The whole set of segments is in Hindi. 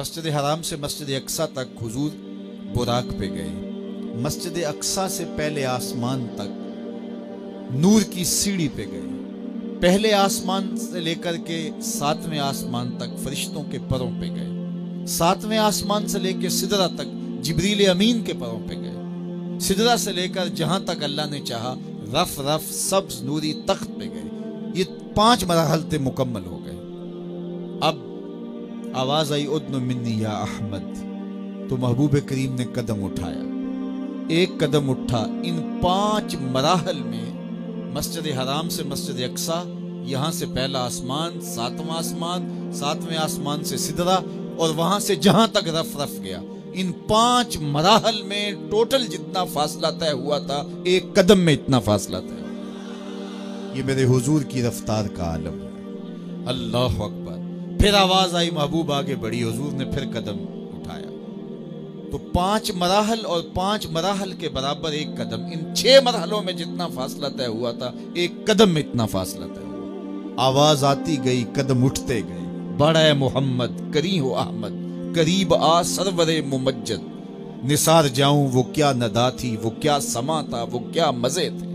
मस्जिद हराम से मस्जिद अक्सा तक हुजूर बुराक पे गए। मस्जिद अक्सा से पहले आसमान तक नूर की सीढ़ी पे गए। पहले आसमान से लेकर के सातवें आसमान तक फरिश्तों के परों पे गए। सातवें आसमान से लेकर सिदरा तक जिबरील अमीन के परों पे गए। सिदरा से लेकर जहाँ तक अल्लाह ने चाहा रफ रफ सब्ज नूरी तख्त पे गए। ये पाँच मराहलते मुकम्मल हो। आवाज़ आई उदन मिन्नी या अहमद। तो महबूब करीम ने कदम उठाया। एक कदम उठा, इन पाँच मराहल में, मस्जिद हराम से मस्जिद अक्सा, यहाँ से पहला आसमान, सातवां आसमान, सातवें आसमान से सिदरा, और वहाँ से जहाँ तक रफ रफ गया। इन पाँच मराहल में टोटल जितना फासला तय हुआ था, एक कदम में इतना फासला तय ये मेरे हुजूर की रफ्तार का आलम है। अल्लाह अकबर। फिर आवाज़ आई, महबूब आगे बढ़ी, हजूर ने फिर कदम उठाया। तो पाँच मराहल और पाँच मराहल के बराबर एक कदम। इन छह मरहलों में जितना फासला तय हुआ था, एक कदम में इतना फासला तय हुआ। आवाज़ आती गई, कदम उठते गए। बड़ा मोहम्मद, करी हो अहमद, करीब आ सरवरे मुमज्जद। निसार जाऊँ, वो क्या नदा थी, वो क्या समा था, वो क्या मज़े थे।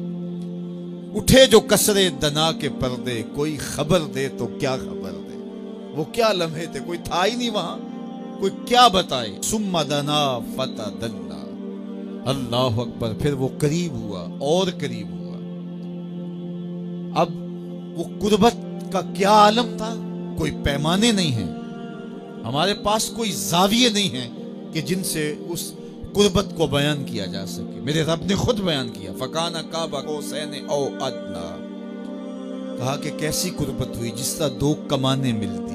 उठे जो कसरे दना के पर्दे, कोई खबर दे तो क्या खबर? वो क्या लम्हे थे? कोई था ही नहीं वहाँ। कोई क्या बताए? सुम्मा दना फता दन्ना। अल्लाह अकबर। फिर वो करीब हुआ, और करीब हुआ। अब वो कुर्बत का क्या आलम था? कोई पैमाने नहीं है। हमारे पास कोई जाविये नहीं है कि जिनसे उस कुर्बत को बयान किया जा सके। मेरे रब ने खुद बयान किया, फकाना काबा को सैन अदना। कहा कि कैसी कुर्बत हुई जिस तरह दो कमाने मिलती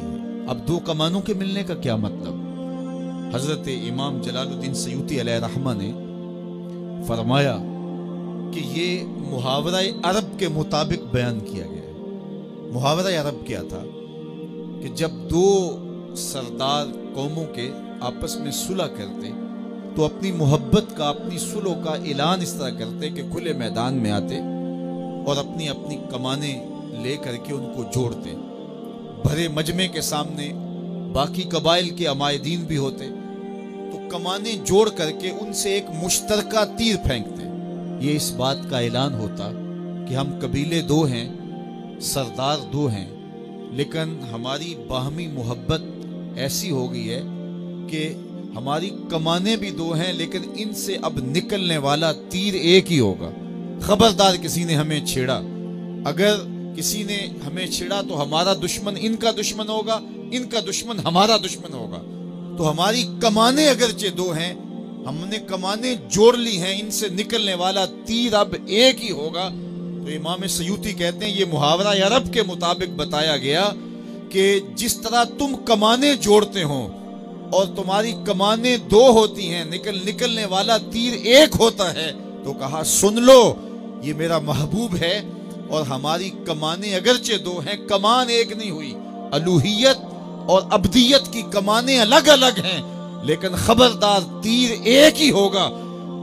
अब दो कमानों के मिलने का क्या मतलब? हज़रत इमाम जलालुद्दीन सयूती रहमा ने फरमाया कि ये मुहावरा अरब के मुताबिक बयान किया गया है। मुहावरा अरब क्या था? कि जब दो सरदार कौमों के आपस में सुलह करते तो अपनी मोहब्बत का, अपनी सुलह का ऐलान इस तरह करते कि खुले मैदान में आते और अपनी अपनी कमाने ले करके उनको जोड़ते। भरे मजमे के सामने, बाकी कबाइल के अमायदीन भी होते तो कमाने जोड़ करके उनसे एक मुश्तरका तीर फेंकते। ये इस बात का ऐलान होता कि हम कबीले दो हैं, सरदार दो हैं, लेकिन हमारी बाहमी मोहब्बत ऐसी हो गई है कि हमारी कमाने भी दो हैं, लेकिन इनसे अब निकलने वाला तीर एक ही होगा। खबरदार किसी ने हमें छेड़ा। अगर किसी ने हमें छेड़ा तो हमारा दुश्मन इनका दुश्मन होगा, इनका दुश्मन हमारा दुश्मन होगा। तो हमारी कमाने अगरचे दो हैं, हमने कमाने जोड़ ली हैं, इनसे निकलने वाला तीर अब एक ही होगा। तो इमाम सयूती कहते हैं, ये मुहावरा अरब के मुताबिक बताया गया कि जिस तरह तुम कमाने जोड़ते हो और तुम्हारी कमाने दो होती हैं, निकल, निकलने वाला तीर एक होता है तो कहा, सुन लो, ये मेरा महबूब है और हमारी कमाने अगरचे दो हैं, कमान एक नहीं हुई। अलूहियत और अब्दियत की कमाने अलग अलग हैं, लेकिन खबरदार तीर एक ही होगा।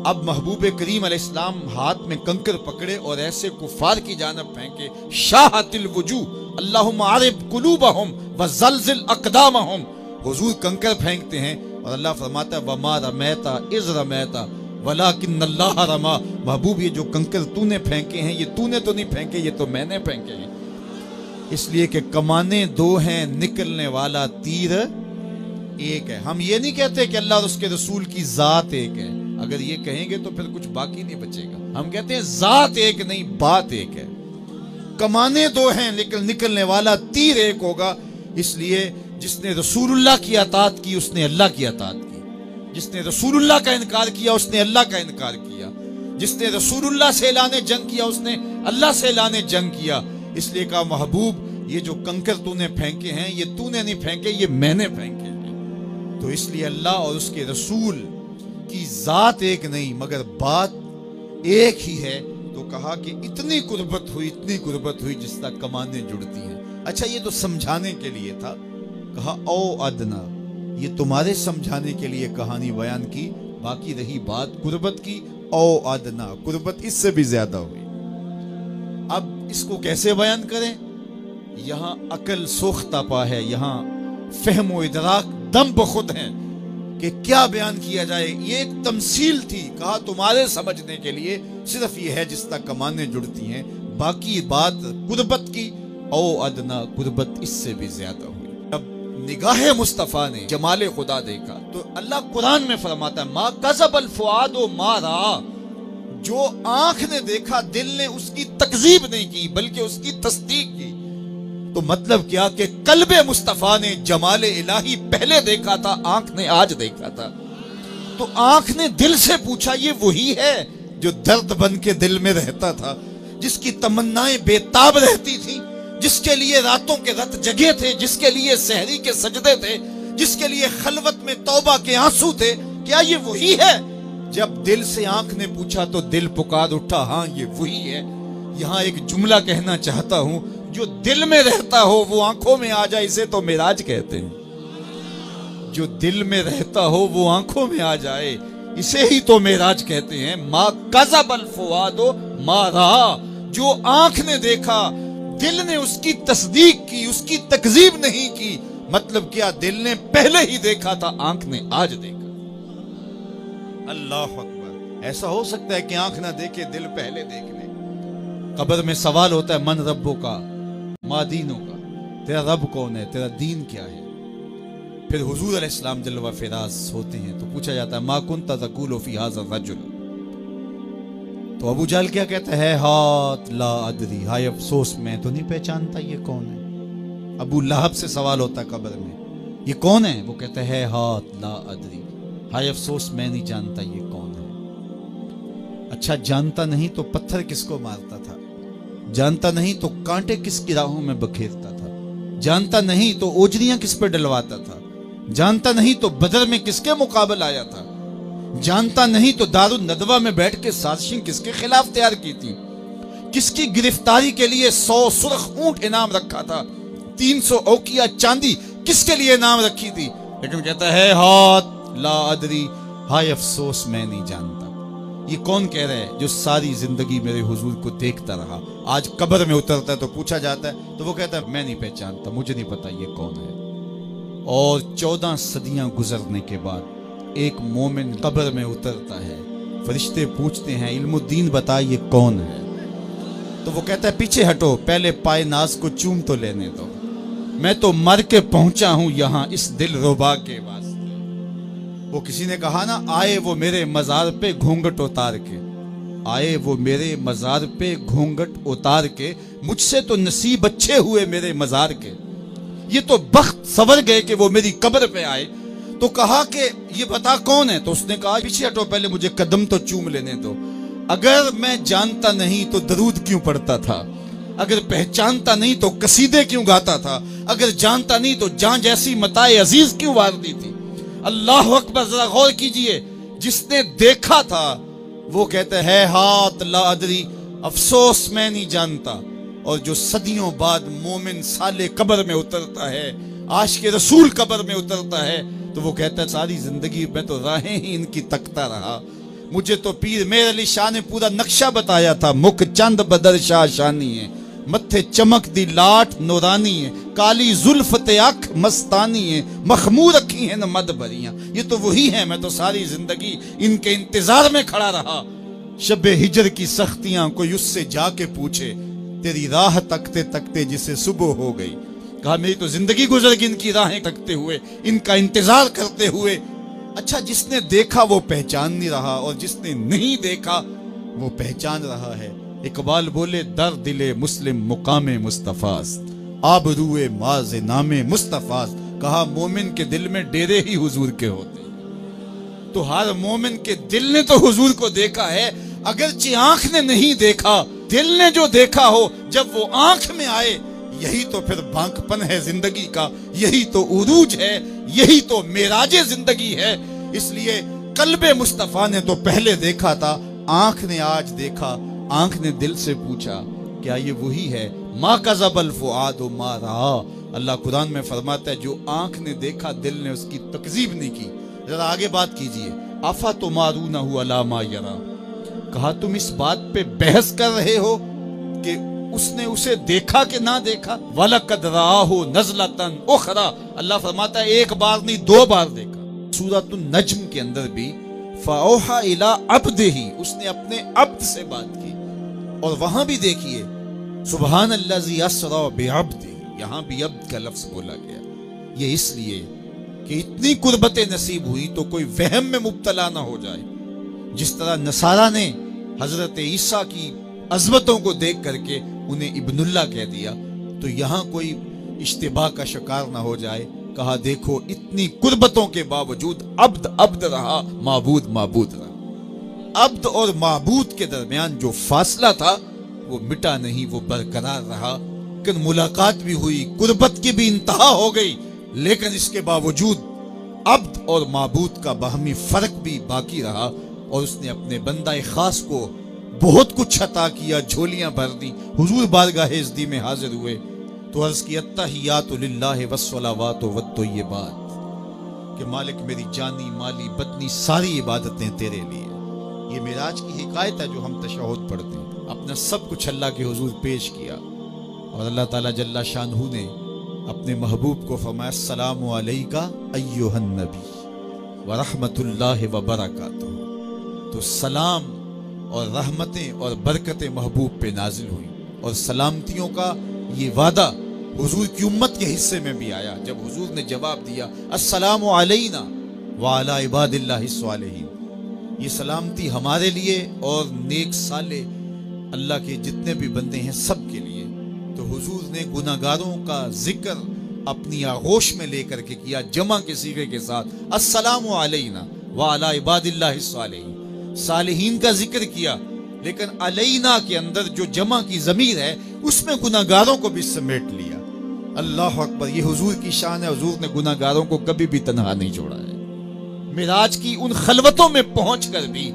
अब महबूब करीम इस्लाम हाथ में कंकर पकड़े और ऐसे कुफार की जानब फेंके शाह तिल वज़ू अल्लाह आरिफ कुलूबहुम व जलजिल अकदामहुम। हुजूर कंकर फेंकते हैं और अल्लाह फरमाता वमा रमैता, इज़ रमैता। वला किन अल्लाह रमा। महबूब, ये जो कंकर तूने फेंके हैं, ये तूने तो नहीं फेंके, ये तो मैंने फेंके हैं। इसलिए कि कमाने दो हैं, निकलने वाला तीर एक है। हम ये नहीं कहते कि अल्लाह और उसके रसूल की जात एक है। अगर ये कहेंगे तो फिर कुछ बाकी नहीं बचेगा। हम कहते हैं जात एक नहीं, बात एक है। कमाने दो हैं लेकिन निकलने वाला तीर एक होगा। इसलिए जिसने रसूलुल्लाह की अतात की, उसने अल्लाह की अतात की। जिसने रसूलुल्लाह का इनकार किया, उसने अल्लाह का इनकार किया। जिसने रसूलुल्लाह से लाने जंग किया, उसने अल्लाह से लाने जंग किया। इसलिए कहा, महबूब, ये जो कंकर तूने फेंके हैं, ये तूने नहीं फेंके, ये मैंने फेंके हैं। तो इसलिए अल्लाह और उसके रसूल की जात एक नहीं, मगर बात एक ही है। तो कहा कि इतनी गुर्बत हुई, इतनी गुर्बत हुई जिस तरह कमाने जुड़ती हैं। अच्छा ये तो समझाने के लिए था। कहा ओ अदना। ये तुम्हारे समझाने के लिए कहानी बयान की, बाकी रही बात कुर्बत की ओ आदना, कुर्बत इससे भी ज़्यादा हुई। अब इसको कैसे बयान करें? यहाँ अकल सोख्ता पा है, यहाँ फहम इदराक दम बखुद हैं कि क्या बयान किया जाए। ये एक तमसील थी, कहा तुम्हारे समझने के लिए सिर्फ़ ये है जिस तक कमाने जुड़ती हैं। बाकी बात कुर्बत की ओ अदना कुर्बत इससे भी ज़्यादा निगाह मुस्तफ़ा ने, जमाल खुदा देखा। तो अल्लाह कुरान में फरमाता है, माँ कजब फुआद मारा जो आँख ने देखा, दिल ने उसकी तकजीब नहीं की, बल्कि उसकी तस्दीक की। तो मतलब क्या कि कल्बे मुस्तफ़ा ने जमाल इलाही पहले देखा था, आँख ने आज देखा था। तो आँख ने दिल से पूछा, ये वही है जो दर्द बन के दिल में रहता था, जिसकी तमन्नाएँ बेताब रहती थी? जिसके लिए रातों के रत जगे थे, जिसके लिए सहरी के सजदे थे, जिसके लिए खलवत में तौबा के आँसू थे, क्या ये वही है? जब दिल से आँख ने पूछा तो दिल पुकार उठा हाँ ये वही है। यहाँ एक जुमला कहना चाहता हूँ, जो दिल में रहता हो, वो आँखों में आ जाए, इसे तो मिराज कहते हैं। जो दिल में रहता हो, वो आँखों में आ जाए, इसे ही तो मेराज कहते हैं। माँ कजबल फुआदो मारा जो आँख ने देखा दिल ने उसकी तस्दीक की, उसकी तकजीब नहीं की। मतलब क्या दिल ने पहले ही देखा था, आँख ने आज देखा। अल्लाह अकबर। ऐसा हो सकता है कि आँख ना देखे, दिल पहले देख ले कब्र में सवाल होता है, मन रब्बों का, मा दीनों का। तेरा रब कौन है? तेरा दीन क्या है? फिर हुजूर इस्लाम जलवा फिराज होते हैं तो पूछा जाता है माकुन तकुल रजुल? तो अबू जाल क्या कहता है? हाथ ला अदरी हाय अफसोस, मैं तो नहीं पहचानता ये कौन है। अबू लहब से सवाल होता कब्र में। ये कौन है? वो कहते हैं, हाथ ला अदरी हाय अफसोस, मैं नहीं जानता ये कौन है। अच्छा जानता नहीं तो पत्थर किसको मारता था? जानता नहीं तो कांटे किसकी राहों में बखेरता था? जानता नहीं तो ओजरियाँ किस पर डलवाता था? जानता नहीं तो बदर में किसके मुकाबल आया था? जानता नहीं तो दारू नदवा में बैठ के साजिशें किसके खिलाफ तैयार की थी? किसकी गिरफ्तारी के लिए सौ सुरख ऊँट इनाम रखा था? तीन सौ ओकिया चांदी किसके लिए इनाम रखी थी? लेकिन कहता है, हाथ ला अदरी हाय अफसोस, मैं नहीं जानता। ये कौन कह रहा है जो सारी ज़िंदगी मेरे हुजूर को देखता रहा? आज कब्र में उतरता है तो पूछा जाता है तो वो कहता है, मैं नहीं पहचानता, मुझे नहीं पता ये कौन है। और चौदह सदियाँ गुजरने के बाद एक मोमिन कब्र में उतरता है। फरिश्ते पूछते हैं, इल्मुद्दीन बता ये कौन है? तो वो कहता है, पीछे हटो, पहले पाए नाज को चूम तो लेने दो। मैं तो मर के पहुँचा हूँ यहाँ इस दिल रोबा के वास्ते। वो किसी ने कहा ना, आए वो मेरे मजार पे घूंघट उतार के। आए वो मेरे मजार पे घूंघट उतार के, मुझसे तो नसीब अच्छे हुए मेरे मजार के। ये तो बख्त सवर गए कि वो मेरी कब्र पे आए। तो कहा कि ये बता कौन है? तो उसने कहा, पीछे हटो, पहले मुझे कदम तो चूम लेने दो। अगर मैं जानता नहीं तो दरूद क्यों पढ़ता था? अगर पहचानता नहीं तो कसीदे क्यों गाता था? अगर जानता नहीं तो जान जैसी मताए अज़ीज़ क्यों वार दी थी? अल्लाह अकबर, जरा गौर कीजिए, जिसने देखा था, वो कहते हैं, हाथ लादरी, अफसोस मैं नहीं जानता। और जो सदियों बाद मोमिन साले कब्र में उतरता है, आश के रसूल कब्र में उतरता है तो वो कहता है, सारी ज़िंदगी में तो राहें ही इनकी तकता रहा। मुझे तो पीर मेर अली शाह ने पूरा नक्शा बताया था। मुख चंद बदर शाह शानी है मथे चमक दी लाट नौरानी है, काली जुल्फ ते अख मस्तानी है, मखमूर रखी है न मद भरिया। ये तो वही है, मैं तो सारी ज़िंदगी इनके इंतज़ार में खड़ा रहा। शब हिजर की सख्तियाँ कोई उससे जाके पूछे, तेरी राह तकते तकते जिसे सुबह हो गई। कहा, मेरी तो ज़िंदगी गुजर गई, इनकी राहें तकते हुए, इनका इंतज़ार करते हुए। अच्छा जिसने देखा वो पहचान नहीं रहा, और जिसने नहीं देखा, वो पहचान रहा है। इकबाल बोले, दर दिले मुस्लिम मुकाम मुस्तफ़ास आब रुए माज नामे मुस्तफ़ास कहा, मोमिन के दिल में डेरे ही हुजूर के होते तो हर मोमिन के दिल ने तो हुजूर को देखा है अगर आँख ने नहीं देखा, दिल ने जो देखा हो, जब वो आँख में आए यही तो फिर बांकपन है ज़िंदगी का, यही तो उरूज है, यही तो मेराजे ज़िंदगी है। इसलिए कल्बे मुस्तफ़ा ने तो पहले देखा था, आँख ने आज देखा, आँख ने दिल से पूछा, क्या ये वही है? माँ का जबल फुआद मा रहा अल्लाह कुरान में फरमाता है, जो आँख ने देखा, दिल ने उसकी तकजीब नहीं की। जरा आगे बात कीजिए। आफा तो मारू न अलामा यरा। कहा, तुम इस बात पे बहस कर रहे हो कि उसने उसे देखा कि ना देखा? वलकद राहो नजलतन उखरा। अल्लाह फरमाता एक बार नहीं, दो बार देखा। सूरत नज्म के अंदर भी फ़ाओहा इला अब्द ही, उसने अपने अब्द से बात की। और वहाँ भी देखिए सुबहान अल्लाह बेअब्द, यहाँ भी अब्द का लफ्ज बोला गया। ये इसलिए कि इतनी कुर्बत नसीब हुई तो कोई वहम में मुबतला ना हो जाए। जिस तरह नसारा ने हज़रत ईसा की अजमतों को देख करके उन्हें इब्नुल्ला कह दिया तो यहाँ कोई इश्तबा का शिकार ना हो जाए। कहा, देखो, इतनी कुर्बतों के बावजूद अब्द अब्द रहा, माबूद माबूद रहा। अब्द और माबूद के दरमियान जो फासला था, वो मिटा नहीं, वो बरकरार रहा। लेकिन मुलाकात भी हुई, कुर्बत की भी इंतहा हो गई, लेकिन इसके बावजूद अब्द और माबूद का बाहमी फ़र्क भी बाकी रहा और उसने अपने बंदा खास को बहुत कुछ अता किया, झोलियाँ भर दी। हुजूर बारगाह इज्दी में हाजिर हुए। तो अर्ज़ की अत्तहियात वसलावात वत्तो ये बात कि मालिक, मेरी जानी, माली बदनी सारी इबादतें तेरे लिए। ये मेराज की हिकायत है जो हम तशहद पढ़ते हैं। अपना सब कुछ अल्लाह के हजूर पेश किया। और अल्लाह ताला जल्ला शानहू ने अपने महबूब को फरमाया, सलाम का अयोहन नबी व रहमतुल्लाह व बरकातुहू। तो सलाम और रहमतें और बरकतें महबूब पे नाजिल हुई। और सलामतियों का ये वादा हुजूर की उम्मत के हिस्से में भी आया। जब हुजूर ने जवाब दिया, अस्सलाम अलैना वाला इबादिल्लाहिस्सालिहीन ये सलामती हमारे लिए और नेक साले अल्लाह के जितने भी बंदे हैं सब के लिए। तो हुजूर ने गुनागारों का ज़िक्र अपनी आगोश में लेकर के किया, जमा के सीगे के साथ, अस्सलाम अलैना वाला इबादिल्लाहिस्सालिहीन सालहीन का ज़िक्र किया, लेकिन अलैना के अंदर जो जमा की जमीर है, उसमें गुनागारों को भी समेट लिया। अल्लाह अकबर, ये हुजूर की शान है, हुजूर ने गुनागारों को कभी भी तनहा नहीं छोड़ा है। मिराज की उन खलवतों में पहुँच कर भी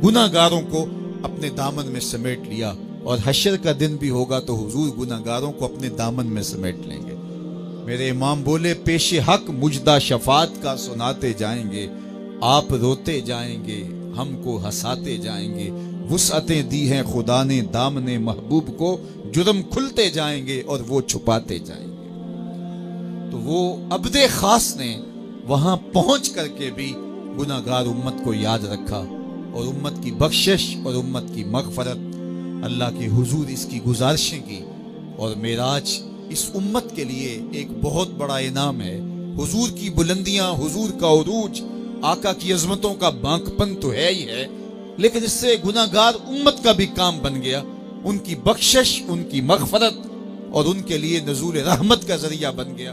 गुनागारों को अपने दामन में समेट लिया, और हशर का दिन भी होगा तो हुजूर गुनागारों को अपने दामन में समेट लेंगे। मेरे इमाम बोले, पेश हक मुजदा शफात का सुनाते जाएँगे, आप रोते जाएँगे हमको हंसाते जाएँगे। वसअतें दी हैं खुदा ने दाम ने महबूब को, जुर्म खुलते जाएँगे और वो छुपाते जाएँगे। तो वो अब्दे खास ने वहाँ पहुँच करके भी गुनागार उम्मत को याद रखा और उम्मत की बख्शिश और उम्मत की मगफरत, अल्लाह के हुजूर इसकी गुजारिशें की और मेराज इस उम्मत के लिए एक बहुत बड़ा इनाम है। हुजूर की बुलंदियाँ, हुजूर का उरूज आका की अजमतों का बांकपन तो है ही है, लेकिन इससे गुनागार उम्मत का भी काम बन गया। उनकी बख्शिश, उनकी मगफरत और उनके लिए नजूल रहमत का ज़रिया बन गया।